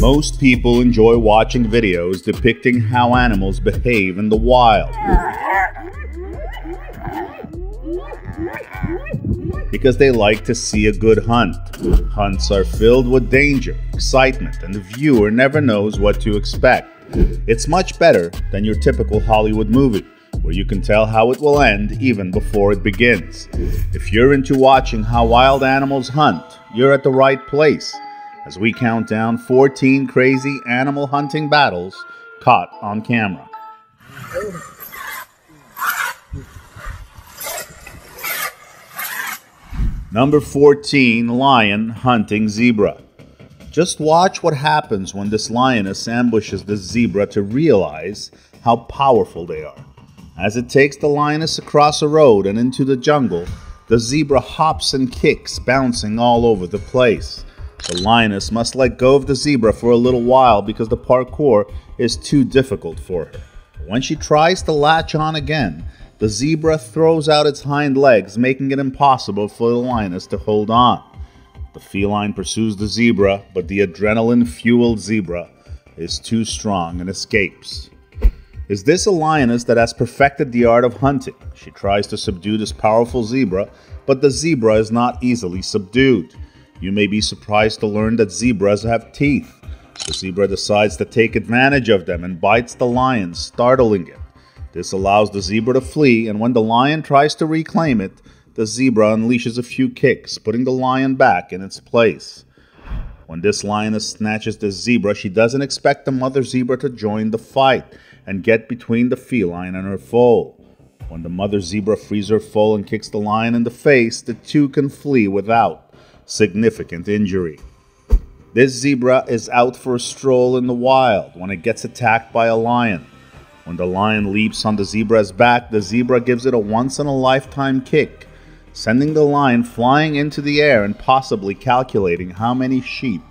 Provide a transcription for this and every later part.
Most people enjoy watching videos depicting how animals behave in the wild. Because they like to see a good hunt. Hunts are filled with danger, excitement, and the viewer never knows what to expect. It's much better than your typical Hollywood movie, where you can tell how it will end even before it begins. If you're into watching how wild animals hunt, you're at the right place as we count down 14 crazy animal hunting battles caught on camera. Number 14 Lion Hunting Zebra. Just watch what happens when this lioness ambushes the zebra to realize how powerful they are. As it takes the lioness across a road and into the jungle, the zebra hops and kicks, bouncing all over the place. The lioness must let go of the zebra for a little while because the parkour is too difficult for her. When she tries to latch on again, the zebra throws out its hind legs, making it impossible for the lioness to hold on. The feline pursues the zebra, but the adrenaline fueled zebra is too strong and escapes. Is this a lioness that has perfected the art of hunting? She tries to subdue this powerful zebra, but the zebra is not easily subdued. You may be surprised to learn that zebras have teeth. The zebra decides to take advantage of them and bites the lion, startling it. This allows the zebra to flee, and when the lion tries to reclaim it, the zebra unleashes a few kicks, putting the lion back in its place. When this lioness snatches the zebra, she doesn't expect the mother zebra to join the fight and get between the feline and her foal. When the mother zebra frees her foal and kicks the lion in the face, the two can flee without significant injury. This zebra is out for a stroll in the wild when it gets attacked by a lion. When the lion leaps on the zebra's back, the zebra gives it a once in a lifetime kick, sending the lion flying into the air and possibly calculating how many sheep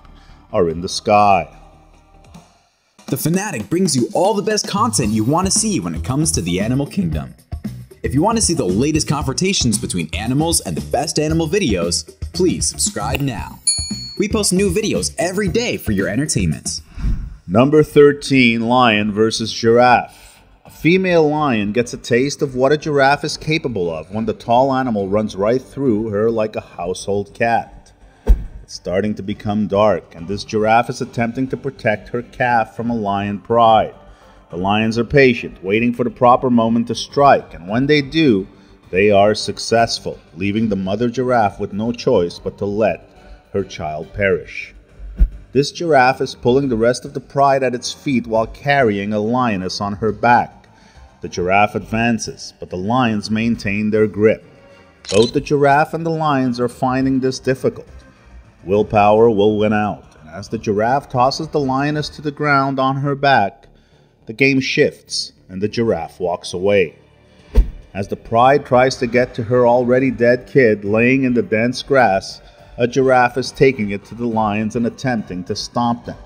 are in the sky. The Fanatic brings you all the best content you want to see when it comes to the animal kingdom. If you want to see the latest confrontations between animals and the best animal videos, please subscribe now. We post new videos every day for your entertainment. Number 13 Lion vs. Giraffe. A female lion gets a taste of what a giraffe is capable of when the tall animal runs right through her like a household cat. It's starting to become dark, and this giraffe is attempting to protect her calf from a lion pride. The lions are patient, waiting for the proper moment to strike, and when they do, they are successful, leaving the mother giraffe with no choice but to let her child perish. This giraffe is pulling the rest of the pride at its feet while carrying a lioness on her back. The giraffe advances, but the lions maintain their grip. Both the giraffe and the lions are finding this difficult. Willpower will win out, and as the giraffe tosses the lioness to the ground on her back, the game shifts and the giraffe walks away. As the pride tries to get to her already dead kid laying in the dense grass, a giraffe is taking it to the lions and attempting to stomp them.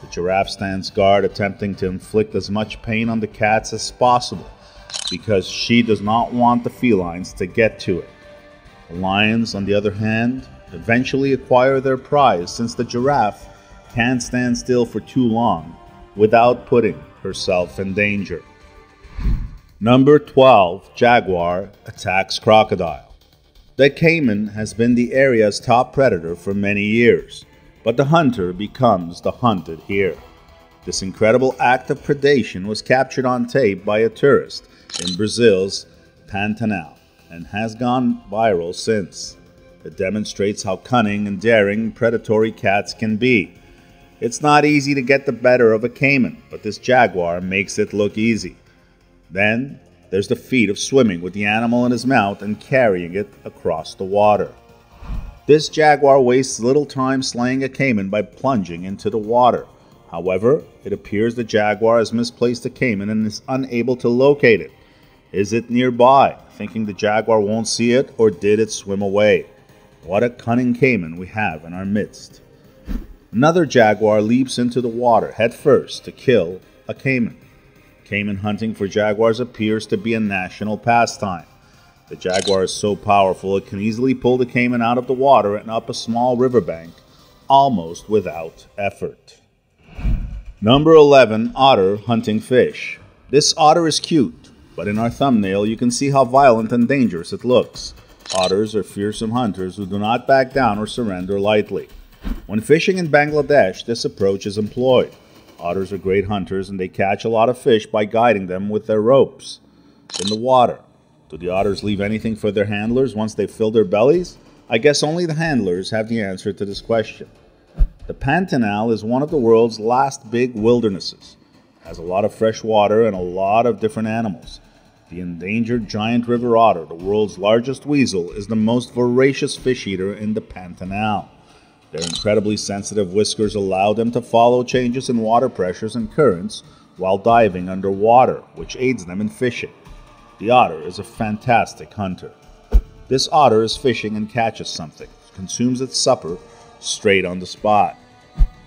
The giraffe stands guard, attempting to inflict as much pain on the cats as possible because she does not want the felines to get to it. The lions, on the other hand, eventually acquire their prize since the giraffe can't stand still for too long without putting herself in danger. Number 12 Jaguar attacks crocodile. The caiman has been the area's top predator for many years, but the hunter becomes the hunted here. This incredible act of predation was captured on tape by a tourist in Brazil's Pantanal and has gone viral since. It demonstrates how cunning and daring predatory cats can be it's not easy to get the better of a caiman, but this jaguar makes it look easy. Then there's the feat of swimming with the animal in his mouth and carrying it across the water. This jaguar wastes little time slaying a caiman by plunging into the water. However, it appears the jaguar has misplaced the caiman and is unable to locate it. Is it nearby, thinking the jaguar won't see it, or did it swim away? What a cunning caiman we have in our midst. Another jaguar leaps into the water headfirst to kill a caiman. Caiman hunting for jaguars appears to be a national pastime. The jaguar is so powerful it can easily pull the caiman out of the water and up a small riverbank almost without effort. Number 11 Otter Hunting Fish. This otter is cute, but in our thumbnail you can see how violent and dangerous it looks. Otters are fearsome hunters who do not back down or surrender lightly. When fishing in Bangladesh, this approach is employed. Otters are great hunters and they catch a lot of fish by guiding them with their ropes in the water. Do the otters leave anything for their handlers once they fill their bellies? I guess only the handlers have the answer to this question. The Pantanal is one of the world's last big wildernesses. It has a lot of fresh water and a lot of different animals. The endangered giant river otter, the world's largest weasel, is the most voracious fish eater in the Pantanal. Their incredibly sensitive whiskers allow them to follow changes in water pressures and currents while diving underwater, which aids them in fishing. The otter is a fantastic hunter. This otter is fishing and catches something, consumes its supper straight on the spot.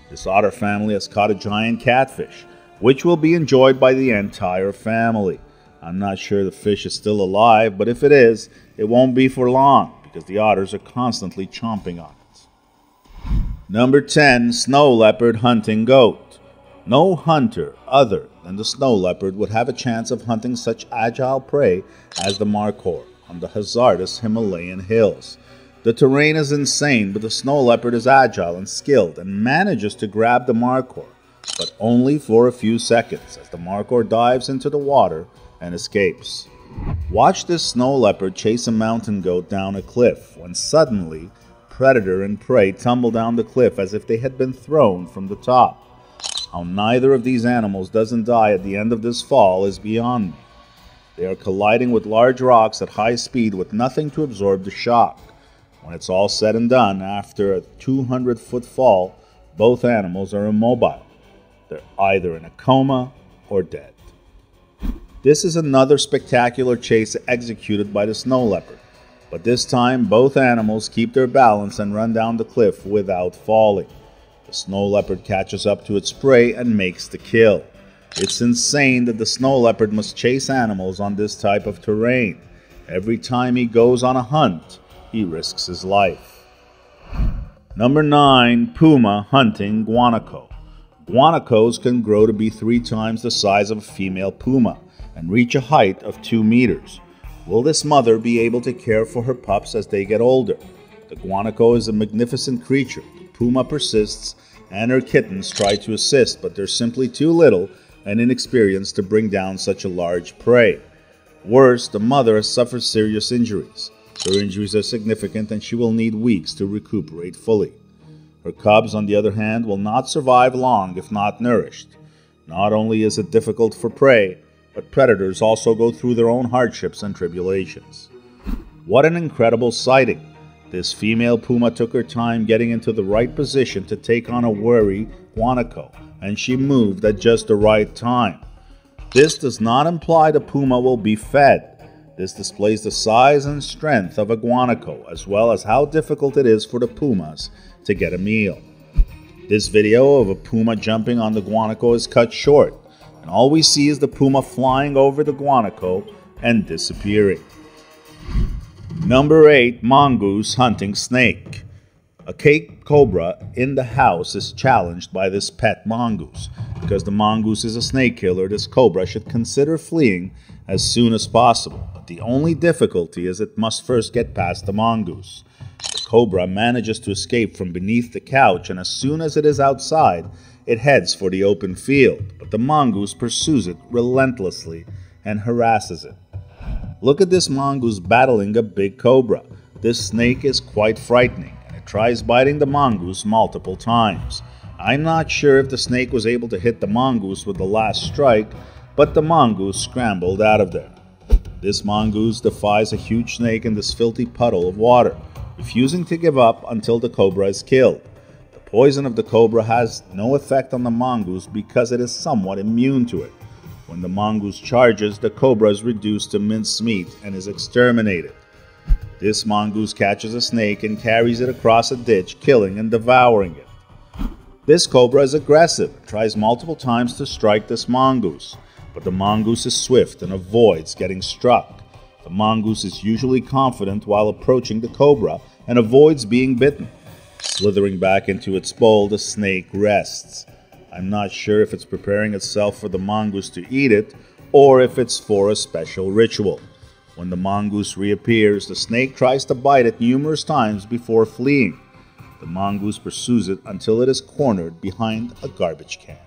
This otter family has caught a giant catfish, which will be enjoyed by the entire family. I'm not sure the fish is still alive, but if it is, it won't be for long because the otters are constantly chomping on it. Number 10 Snow Leopard Hunting Goat. No hunter other than the snow leopard would have a chance of hunting such agile prey as the markhor on the hazardous Himalayan hills. The terrain is insane, but the snow leopard is agile and skilled and manages to grab the markhor, but only for a few seconds as the markhor dives into the water and escapes. Watch this snow leopard chase a mountain goat down a cliff when suddenly predator and prey tumble down the cliff as if they had been thrown from the top. How neither of these animals doesn't die at the end of this fall is beyond me. They are colliding with large rocks at high speed with nothing to absorb the shock. When it's all said and done, after a 200 foot fall, both animals are immobile. They're either in a coma or dead. This is another spectacular chase executed by the snow leopard, but this time both animals keep their balance and run down the cliff without falling. The snow leopard catches up to its prey and makes the kill. It's insane that the snow leopard must chase animals on this type of terrain. Every time he goes on a hunt, he risks his life. Number 9 Puma Hunting Guanaco. Guanacos can grow to be three times the size of a female puma and reach a height of 2 meters. Will this mother be able to care for her pups as they get older? The guanaco is a magnificent creature. The puma persists, and her kittens try to assist, but they're simply too little and inexperienced to bring down such a large prey. Worse, the mother has suffered serious injuries. Her injuries are significant, and she will need weeks to recuperate fully. Her cubs, on the other hand, will not survive long if not nourished. Not only is it difficult for prey, but predators also go through their own hardships and tribulations. What an incredible sighting! This female puma took her time getting into the right position to take on a wary guanaco, and she moved at just the right time. This does not imply the puma will be fed. This displays the size and strength of a guanaco, as well as how difficult it is for the pumas to get a meal. This video of a puma jumping on the guanaco is cut short, and all we see is the puma flying over the guanaco and disappearing. Number 8 Mongoose Hunting Snake. A Cape cobra in the house is challenged by this pet mongoose. Because the mongoose is a snake killer, this cobra should consider fleeing as soon as possible. But the only difficulty is it must first get past the mongoose. The cobra manages to escape from beneath the couch, and as soon as it is outside, it heads for the open field. But the mongoose pursues it relentlessly and harasses it. Look at this mongoose battling a big cobra. This snake is quite frightening, and it tries biting the mongoose multiple times. I'm not sure if the snake was able to hit the mongoose with the last strike, but the mongoose scrambled out of there. This mongoose defies a huge snake in this filthy puddle of water, refusing to give up until the cobra is killed. Poison of the cobra has no effect on the mongoose because it is somewhat immune to it. When the mongoose charges, the cobra is reduced to mincemeat and is exterminated. This mongoose catches a snake and carries it across a ditch, killing and devouring it. This cobra is aggressive and tries multiple times to strike this mongoose, but the mongoose is swift and avoids getting struck. The mongoose is usually confident while approaching the cobra and avoids being bitten. Slithering back into its bowl, the snake rests. I'm not sure if it's preparing itself for the mongoose to eat it or if it's for a special ritual. When the mongoose reappears, the snake tries to bite it numerous times before fleeing. The mongoose pursues it until it is cornered behind a garbage can.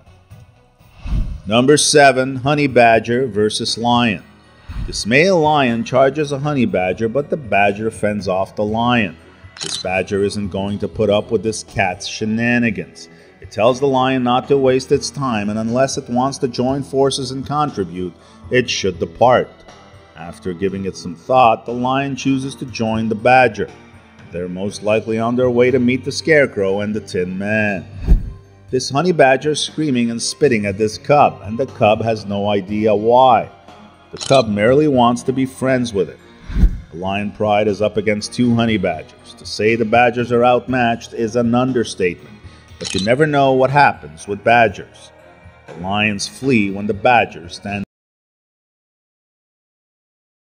Number 7 Honey Badger versus Lion. This male lion charges a honey badger, but the badger fends off the lion. This badger isn't going to put up with this cat's shenanigans. It tells the lion not to waste its time, and unless it wants to join forces and contribute, it should depart. After giving it some thought, the lion chooses to join the badger. They're most likely on their way to meet the scarecrow and the tin man. This honey badger is screaming and spitting at this cub, and the cub has no idea why. The cub merely wants to be friends with it. Lion pride is up against two honey badgers. To say the badgers are outmatched is an understatement, but you never know what happens with badgers. The lions flee when the badgers stand